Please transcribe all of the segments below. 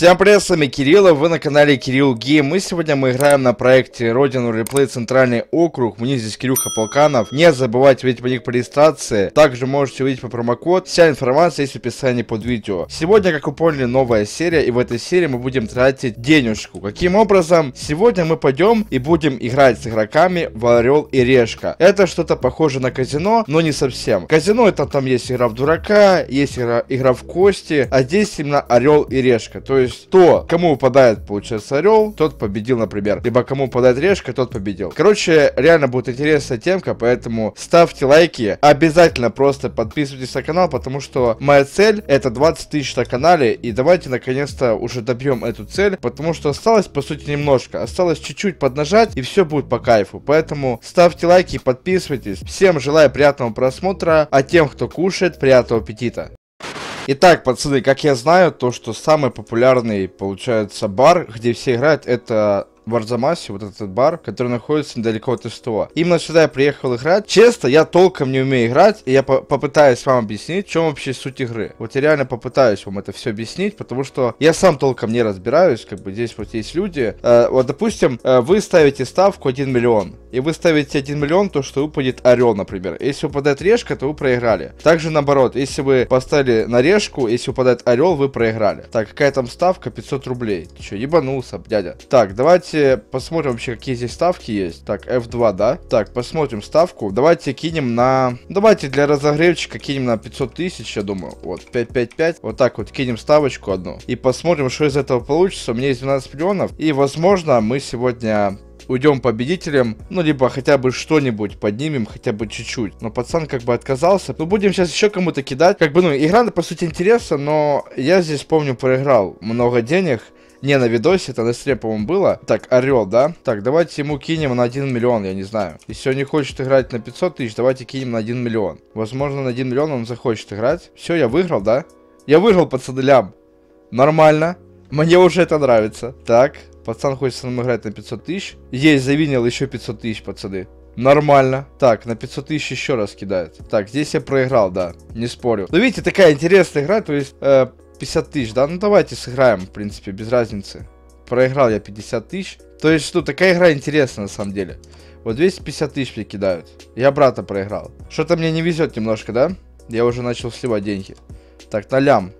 Всем привет, с вами Кирилл, и вы на канале Кирилл Гейм. Мы сегодня мы играем на проекте Родину Реплей Центральный округ. Мне здесь Кирюха Полканов. Не забывайте увидеть по ник по регистрации. Также можете увидеть по промокод. Вся информация есть в описании под видео. Сегодня, как вы поняли, новая серия. И в этой серии мы будем тратить денежку. Каким образом? Сегодня мы пойдем и будем играть с игроками в Орел и Решка. Это что-то похоже на казино, но не совсем. Казино это там есть игра в дурака, есть игра, игра в кости, а здесь именно Орел и Решка. То есть то, кому выпадает, получается, орел, тот победил, например. Либо кому выпадает решка, тот победил. Короче, реально будет интересная темка, поэтому ставьте лайки. Обязательно просто подписывайтесь на канал, потому что моя цель это 20 тысяч на канале. И давайте наконец-то уже добьем эту цель, потому что осталось, по сути, немножко. Осталось чуть-чуть поднажать, и все будет по кайфу. Поэтому ставьте лайки, подписывайтесь. Всем желаю приятного просмотра, а тем, кто кушает, приятного аппетита. Итак, пацаны, как я знаю, то, что самый популярный, получается, бар, где все играют, это в Арзамасе, вот этот бар, который находится недалеко от СТО. Именно сюда я приехал играть. Честно, я толком не умею играть, и я по попытаюсь вам объяснить, в чем вообще суть игры. Вот я реально попытаюсь вам это все объяснить, потому что я сам толком не разбираюсь, как бы здесь вот есть люди. Э, вот, допустим, э, вы ставите ставку 1 миллион, и вы ставите 1 миллион, то что выпадет орел, например. Если выпадает решка, то вы проиграли. Также наоборот, если вы поставили на решку, если выпадает орел, вы проиграли. Так, какая там ставка? 500 рублей. Ты что, ебанулся, дядя? Так, давайте Давайте посмотрим вообще, какие здесь ставки есть. Так, F2, да? Так, посмотрим ставку. Давайте кинем на... Давайте для разогревчика кинем на 500 тысяч, я думаю. Вот, 555. Вот так вот кинем ставочку одну. И посмотрим, что из этого получится. У меня есть 12 миллионов. И, возможно, мы сегодня уйдем победителем, ну, либо хотя бы что-нибудь поднимем, хотя бы чуть-чуть. Но пацан как бы отказался. Ну, будем сейчас еще кому-то кидать. Как бы, ну, игра, по сути, интересна, но я здесь, помню, проиграл много денег. Не, на видосе, это на стриме, по-моему, было. Так, Орел, да? Так, давайте ему кинем на 1 миллион, я не знаю. Если он не хочет играть на 500 тысяч, давайте кинем на 1 миллион. Возможно, на 1 миллион он захочет играть. Все, я выиграл, да? Я выиграл, пацаны, лям. Нормально. Мне уже это нравится. Так, пацан хочет с ним играть на 500 тысяч. Есть, завинил еще 500 тысяч, пацаны. Нормально. Так, на 500 тысяч еще раз кидает. Так, здесь я проиграл, да. Не спорю. Но видите, такая интересная игра, то есть... Э, 50 тысяч, да? Ну давайте сыграем, в принципе, без разницы. Проиграл я 50 тысяч. То есть, что, такая игра интересная на самом деле. Вот 250 тысяч мне кидают. Я брата проиграл. Что-то мне не везет немножко, да? Я уже начал сливать деньги. Так, на лям.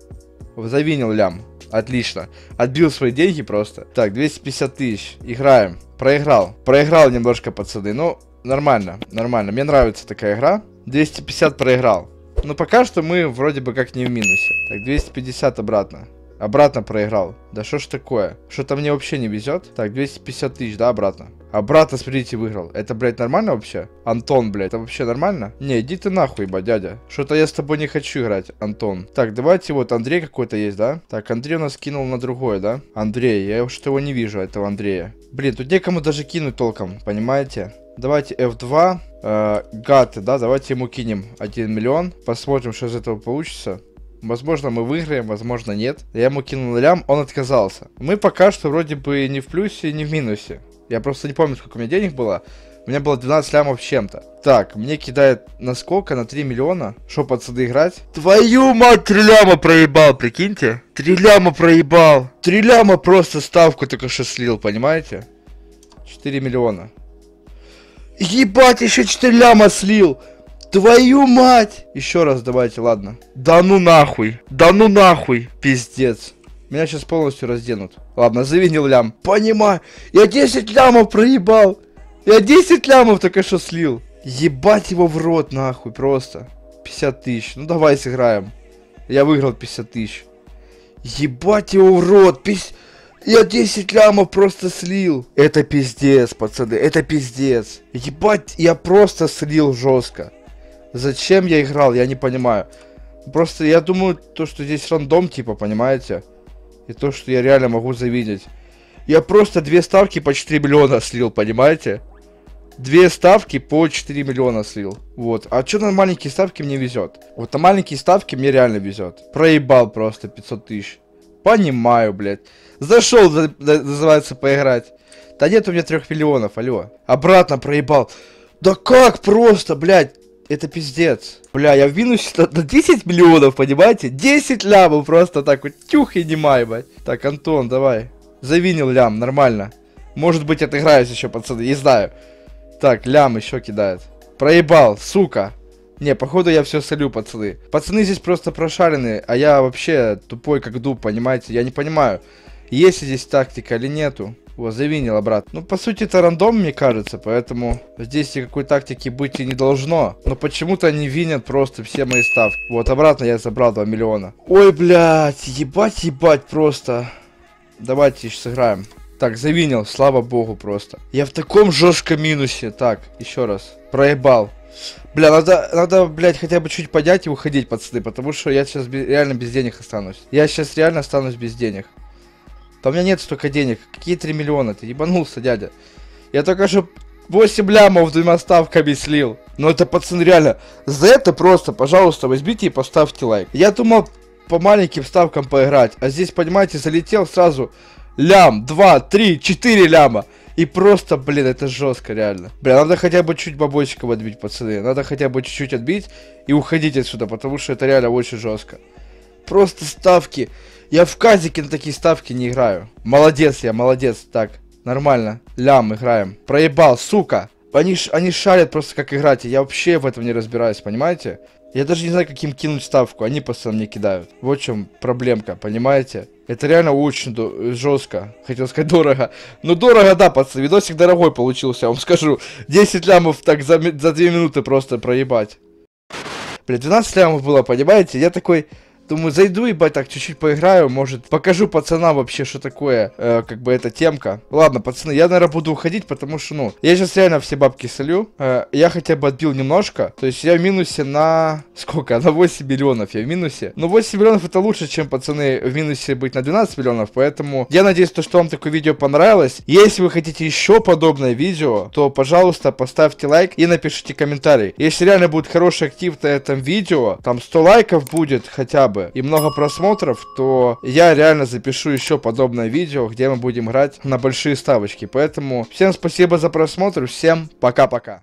Завинил лям. Отлично. Отбил свои деньги просто. Так, 250 тысяч. Играем. Проиграл. Проиграл немножко, пацаны. Ну, нормально, нормально. Мне нравится такая игра. 250 проиграл. Но пока что мы вроде бы как не в минусе. Так, 250 обратно. Обратно проиграл. Да что ж такое? Что-то мне вообще не везет. Так, 250 тысяч, да, обратно. Обратно, смотрите, выиграл. Это, блядь, нормально вообще? Антон, блядь, это вообще нормально? Не, иди ты нахуй, ба, дядя. Что-то я с тобой не хочу играть, Антон. Так, давайте вот Андрей какой-то есть, да? Так, Андрей у нас кинул на другое, да? Андрей, я что его не вижу, этого Андрея. Блин, тут некому даже кинуть толком, понимаете? Давайте F2. Э, гаты, да, давайте ему кинем 1 миллион. Посмотрим, что из этого получится. Возможно, мы выиграем, возможно, нет. Я ему кинул лям, он отказался. Мы пока что вроде бы не в плюсе, не в минусе. Я просто не помню, сколько у меня денег было. У меня было 12 лямов чем-то. Так, мне кидает на сколько? На 3 миллиона. Что, пацаны, играть? Твою мать, 3 ляма проебал, прикиньте. 3 ляма проебал. 3 ляма просто ставку только что слил, понимаете? 4 миллиона. Ебать, еще 4 ляма слил. Твою мать! Еще раз давайте, ладно. Да ну нахуй. Да ну нахуй. Пиздец. Меня сейчас полностью разденут. Ладно, завинил лям. Понимаю. Я 10 лямов проебал. Я 10 лямов только что слил. Ебать его в рот нахуй просто. 50 тысяч. Ну давай сыграем. Я выиграл 50 тысяч. Ебать его в рот. Пись... Я 10 лямов просто слил. Это пиздец, пацаны, это пиздец. Ебать, я просто слил жестко. Зачем я играл, я не понимаю. Просто я думаю, то, что здесь рандом, типа, понимаете? И то, что я реально могу завидеть. Я просто две ставки по 4 миллиона слил, понимаете? Две ставки по 4 миллиона слил. Вот. А что на маленькие ставки мне везет? Вот на маленькие ставки мне реально везет. Проебал просто 500 тысяч. Понимаю, блядь. Зашел, за- за- называется, поиграть. Да нет у меня трех миллионов, алло. Обратно проебал. Да как просто, блядь. Это пиздец. Бля, я в минусе на, на 10 миллионов, понимаете? 10 лямов просто так вот тюх и немай, блядь. Так, Антон, давай. Завинил лям, нормально. Может быть, отыграюсь еще, пацаны, не знаю. Так, лям еще кидает. Проебал, сука. Не, походу я все солю, пацаны. Пацаны здесь просто прошаренные, а я вообще тупой как дуб, понимаете? Я не понимаю, есть ли здесь тактика или нету. Вот, завинил обратно. Ну, по сути, это рандом, мне кажется, поэтому здесь никакой тактики быть и не должно. Но почему-то они винят просто все мои ставки. Вот, обратно я забрал 2 миллиона. Ой, блядь, ебать, ебать просто. Давайте еще сыграем. Так, завинил, слава богу просто. Я в таком жестком минусе. Так, еще раз. Проебал. Бля, надо, надо, блядь, хотя бы чуть поднять и уходить, пацаны, потому что я сейчас реально без денег останусь. Я сейчас реально останусь без денег. Да у меня нет столько денег. Какие 3 миллиона? Ты ебанулся, дядя. Я только что 8 лямов двумя ставками слил. Ну это, пацаны, реально. За это просто, пожалуйста, возьмите и поставьте лайк. Я думал по маленьким ставкам поиграть. А здесь, понимаете, залетел сразу лям, 2, 3, 4 ляма. И просто, блин, это жестко, реально. Бля, надо хотя бы чуть бабочков отбить, пацаны. Надо хотя бы чуть-чуть отбить и уходить отсюда, потому что это реально очень жестко. Просто ставки. Я в казике на такие ставки не играю. Молодец я, молодец. Так, нормально. Лям, играем. Проебал, сука. Они, они шарят просто как играть. Я вообще в этом не разбираюсь, понимаете? Я даже не знаю, как им кинуть ставку. Они постоянно мне кидают. Вот в чем проблемка, понимаете? Это реально очень жестко. Хотел сказать дорого. Ну дорого, да, пацаны. Видосик дорогой получился, я вам скажу. 10 лямов так за, за 2 минуты просто проебать. Бля, 12 лямов было, понимаете? Я такой, думаю, зайду, ебать, так чуть-чуть поиграю, может, покажу пацанам вообще, что такое, э, как бы, эта темка. Ладно, пацаны, я, наверное, буду уходить, потому что, ну, я сейчас реально все бабки солю. Э, я хотя бы отбил немножко, то есть я в минусе на... Сколько? На 8 миллионов я в минусе. Но 8 миллионов это лучше, чем, пацаны, в минусе быть на 12 миллионов, поэтому я надеюсь, то, что вам такое видео понравилось. Если вы хотите еще подобное видео, то, пожалуйста, поставьте лайк и напишите комментарий. Если реально будет хороший актив на этом видео, там 100 лайков будет хотя бы, и много просмотров, то я реально запишу еще подобное видео, где мы будем играть на большие ставочки. Поэтому всем спасибо за просмотр, всем пока-пока.